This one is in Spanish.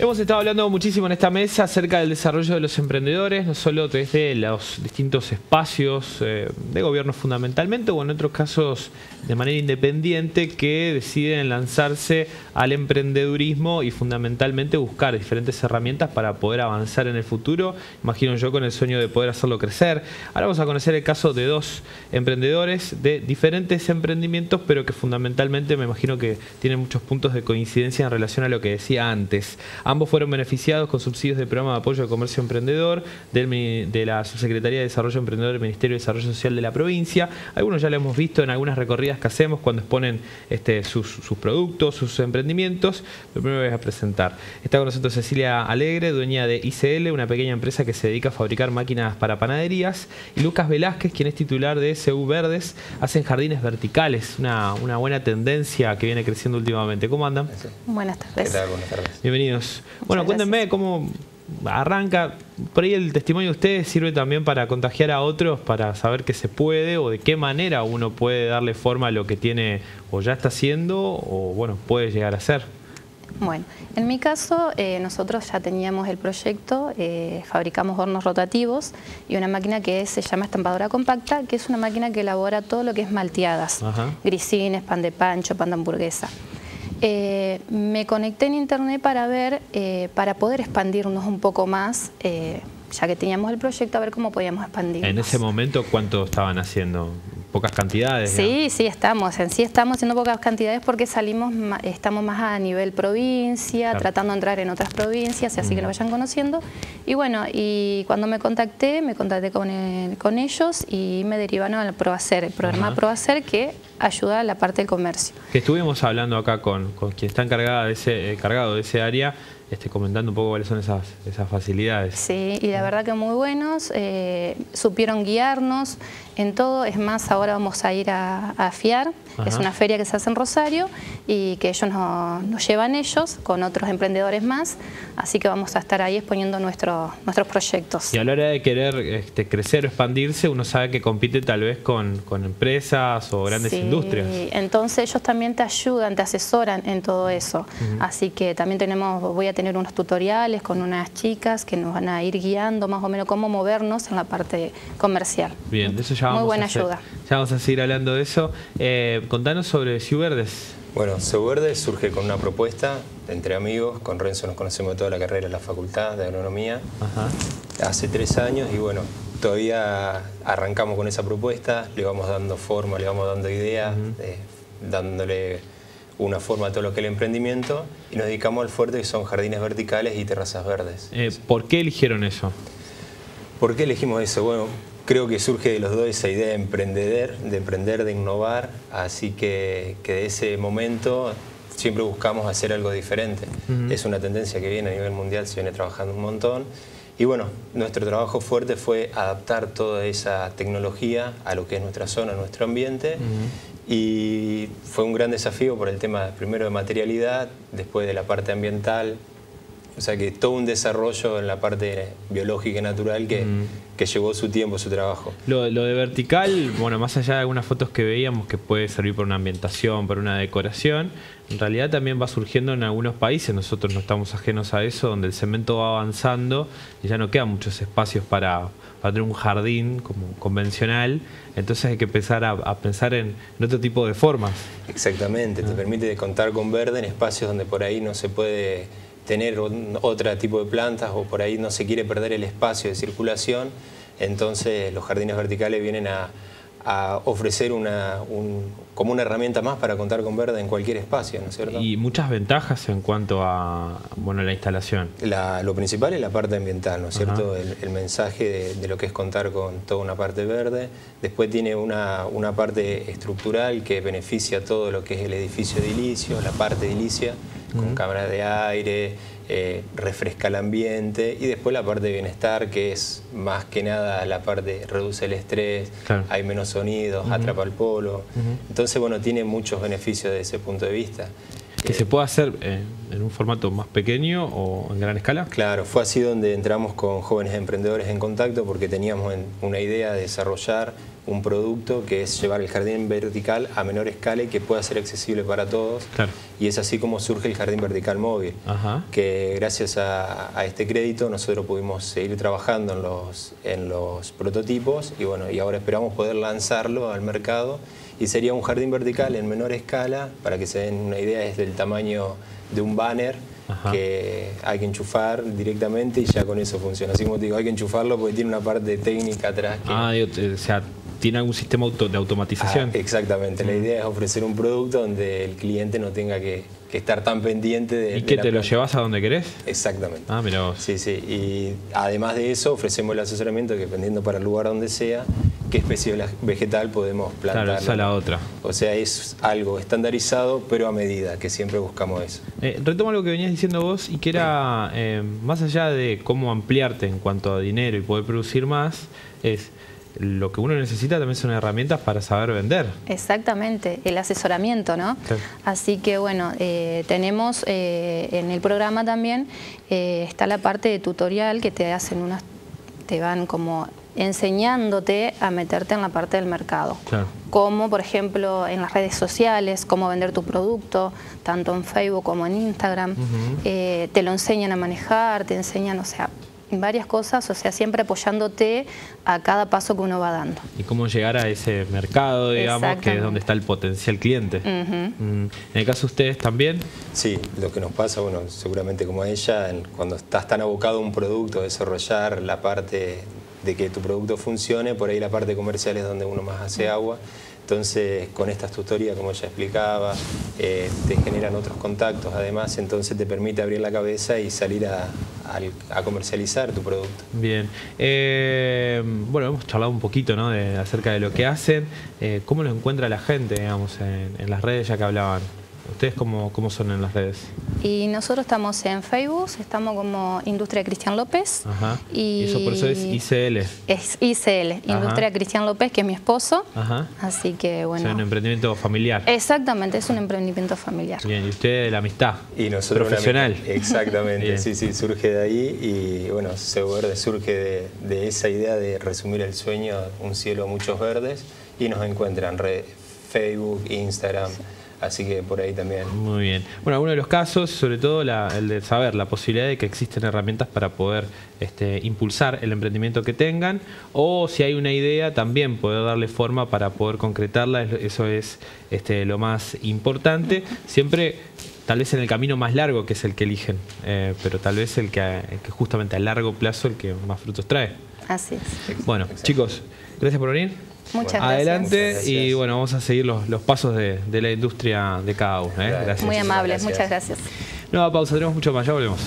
Hemos estado hablando muchísimo en esta mesa acerca del desarrollo de los emprendedores, no solo desde los distintos espacios eh, de gobierno fundamentalmente, o en otros casos de manera independiente, que deciden lanzarse al emprendedurismo y fundamentalmente buscar diferentes herramientas para poder avanzar en el futuro, imagino yo con el sueño de poder hacerlo crecer. Ahora vamos a conocer el caso de dos emprendedores de diferentes emprendimientos, pero que fundamentalmente me imagino que tienen muchos puntos de coincidencia en relación a lo que decía antes. Ambos fueron beneficiados con subsidios del programa de apoyo al comercio emprendedor de la Subsecretaría de Desarrollo Emprendedor del Ministerio de Desarrollo Social de la provincia. Algunos ya lo hemos visto en algunas recorridas que hacemos cuando exponen este, sus, productos, sus emprendimientos. Lo primero voy a presentar. Está con nosotros Cecilia Alegre, dueña de ICL, una pequeña empresa que se dedica a fabricar máquinas para panaderías. Y Lucas Velázquez, quien es titular de SU Verdes, hacen jardines verticales, una, una buena tendencia que viene creciendo últimamente. ¿Cómo andan? Buenas tardes. ¿Qué tal? Buenas tardes. Bienvenidos bueno, cuéntenme cómo arranca. Por ahí el testimonio de ustedes sirve también para contagiar a otros, para saber qué se puede o de qué manera uno puede darle forma a lo que tiene o ya está haciendo o bueno, puede llegar a ser. Bueno, en mi caso eh, nosotros ya teníamos el proyecto, eh, fabricamos hornos rotativos y una máquina que se llama estampadora compacta, que es una máquina que elabora todo lo que es malteadas, grisines, pan de pancho, pan de hamburguesa. Eh, me conecté en internet para ver, eh, para poder expandirnos un poco más, eh, ya que teníamos el proyecto, a ver cómo podíamos expandirnos. ¿En ese momento cuánto estaban haciendo? ¿Pocas cantidades? Sí, sí, estamos. En sí estamos haciendo pocas cantidades porque salimos, estamos más a nivel provincia, tratando de entrar en otras provincias, así que lo vayan conociendo. Y bueno, y cuando me contacté, me contacté con, con ellos y me derivaron al ProAcer, el programa ProAcer que ayuda a la parte del comercio. Que estuvimos hablando acá con, con quien está encargada de ese, encargado de ese área, este, comentando un poco cuáles son esas, esas facilidades. Sí, y la verdad que muy buenos, eh, supieron guiarnos en todo, es más, ahora vamos a ir a, a FIAR, es una feria que se hace en Rosario y que ellos nos, llevan ellos con otros emprendedores más, así que vamos a estar ahí exponiendo nuestros proyectos. Y a la hora de querer este, crecer o expandirse, uno sabe que compite tal vez con, empresas o grandes sí, industrias. entonces ellos también te ayudan, te asesoran en todo eso, así que también tenemos, voy a tener unos tutoriales con unas chicas que nos van a ir guiando más o menos cómo movernos en la parte comercial. Bien, de eso ya vamos Muy buena a ayuda. Ya vamos a seguir hablando de eso. Eh, contanos sobre Ciu Verdes. Bueno, Ciu Verdes surge con una propuesta entre amigos. Con Renzo nos conocemos de toda la carrera en la facultad de agronomía. Hace tres años y bueno, todavía arrancamos con esa propuesta, le vamos dando forma, le vamos dando ideas, eh, dándole una forma a todo lo que es el emprendimiento y nos dedicamos al fuerte que son jardines verticales y terrazas verdes. Eh, ¿Por qué eligieron eso? ¿Por qué elegimos eso? Bueno, creo que surge de los dos esa idea de emprender, de emprender, de innovar, así que, que de ese momento siempre buscamos hacer algo diferente. Es una tendencia que viene a nivel mundial, se viene trabajando un montón. Y bueno, nuestro trabajo fuerte fue adaptar toda esa tecnología a lo que es nuestra zona, nuestro ambiente. Y fue un gran desafío por el tema primero de materialidad, después de la parte ambiental, o sea que todo un desarrollo en la parte biológica y natural que, que llevó su tiempo, su trabajo. Lo, de vertical, bueno, más allá de algunas fotos que veíamos que puede servir por una ambientación, por una decoración, en realidad también va surgiendo en algunos países, nosotros no estamos ajenos a eso, donde el cemento va avanzando y ya no quedan muchos espacios para, tener un jardín como convencional, entonces hay que empezar a, pensar en, otro tipo de formas. Exactamente, te ah. permite contar con verde en espacios donde por ahí no se puede tener otro tipo de plantas o por ahí no se quiere perder el espacio de circulación, entonces los jardines verticales vienen a, ofrecer una, como una herramienta más para contar con verde en cualquier espacio, ¿no es cierto? Y muchas ventajas en cuanto a bueno, la instalación. lo principal es la parte ambiental, ¿no es cierto? El, mensaje de, lo que es contar con toda una parte verde. Después tiene una, una parte estructural que beneficia todo lo que es el edificio edilicio, la parte edilicia con cámara de aire, eh, refresca el ambiente y después la parte de bienestar que es más que nada la parte reduce el estrés, hay menos sonidos, atrapa el polo. Entonces, bueno, tiene muchos beneficios desde ese punto de vista. ¿Que se puede hacer eh, en un formato más pequeño o en gran escala? Claro, fue así donde entramos con jóvenes emprendedores en contacto porque teníamos una idea de desarrollar un producto que es llevar el jardín vertical a menor escala y que pueda ser accesible para todos. Y es así como surge el jardín vertical móvil, que gracias a, este crédito nosotros pudimos seguir trabajando en los, en los prototipos y bueno, y ahora esperamos poder lanzarlo al mercado y sería un jardín vertical en menor escala, para que se den una idea, es del tamaño de un banner que hay que enchufar directamente y ya con eso funciona. Así como te digo, hay que enchufarlo porque tiene una parte técnica atrás. Ah, o sea, tiene algún sistema de automatización. Ah, exactamente, la mm. idea es ofrecer un producto donde el cliente no tenga que, estar tan pendiente de... ¿Y que te lo llevas a donde querés? Exactamente. Ah, mira Sí, sí, y además de eso ofrecemos el asesoramiento que dependiendo para el lugar donde sea, qué especie vegetal podemos plantar. Claro, esa la otra. O sea, es algo estandarizado, pero a medida, que siempre buscamos eso. Eh, retomo lo que venías diciendo vos y que era, eh, más allá de cómo ampliarte en cuanto a dinero y poder producir más, es lo que uno necesita también son herramientas para saber vender. Exactamente, el asesoramiento, ¿no? Así que bueno, eh, tenemos eh, en el programa también, está la parte de tutorial que te hacen unas, te van como enseñándote a meterte en la parte del mercado. Como, por ejemplo, en las redes sociales, cómo vender tu producto, tanto en Facebook como en Instagram. Eh, te lo enseñan a manejar, te enseñan, o sea, varias cosas, o sea, siempre apoyándote a cada paso que uno va dando. Y cómo llegar a ese mercado, digamos, que es donde está el potencial cliente. Mm. ¿En el caso de ustedes también? Sí, lo que nos pasa, bueno, seguramente como a ella, cuando estás tan abocado a un producto, desarrollar la parte de que tu producto funcione, por ahí la parte comercial es donde uno más hace agua. Entonces, con estas tutorías, como ya explicaba, eh, te generan otros contactos, además, entonces te permite abrir la cabeza y salir a, comercializar tu producto. Bien. Eh, bueno, hemos charlado un poquito ¿no? acerca de lo que hacen. Eh, ¿Cómo lo encuentra la gente, digamos, en las redes ya que hablaban? ¿Ustedes cómo, cómo son en las redes? Y nosotros estamos en Facebook, estamos como Industria Cristian López. Ajá. Y, eso por eso es ICL. Es ICL, Industria Cristian López, que es mi esposo. Ajá. Así que bueno. Es un emprendimiento familiar. Exactamente, es un emprendimiento familiar. Bien, y usted de la amistad. Y nosotros profesional. Exactamente, sí, sí, surge de ahí y bueno, se Verde surge de, de, esa idea de resumir el sueño, un cielo a muchos verdes y nos encuentran Facebook, Instagram. Así que por ahí también. Muy bien. Bueno, algunos de los casos, sobre todo el de saber la posibilidad de que existen herramientas para poder este, impulsar el emprendimiento que tengan, o si hay una idea, también poder darle forma para poder concretarla, eso es este, lo más importante. Siempre tal vez en el camino más largo que es el que eligen, eh, pero tal vez el que, que justamente a largo plazo el que más frutos trae. Así es. Bueno, chicos, gracias por venir. Muchas Adelante y bueno, vamos a seguir los, pasos de, la industria de cada uno. ¿eh? Muy amables, muchas gracias. Nueva pausa, tenemos mucho más, ya volvemos.